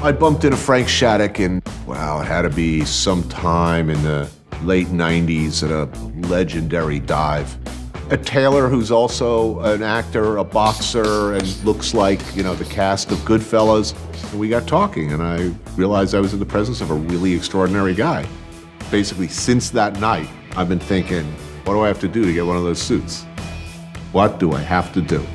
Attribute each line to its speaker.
Speaker 1: I bumped into Frank Shattuck and wow, it had to be sometime in the late 90s at a legendary dive. A tailor, who's also an actor, a boxer, and looks like, you know, the cast of Goodfellas. And We got talking, and I realized I was in the presence of a really extraordinary guy. Basically, since that night, I've been thinking, what do I have to do to get one of those suits? What do I have to do?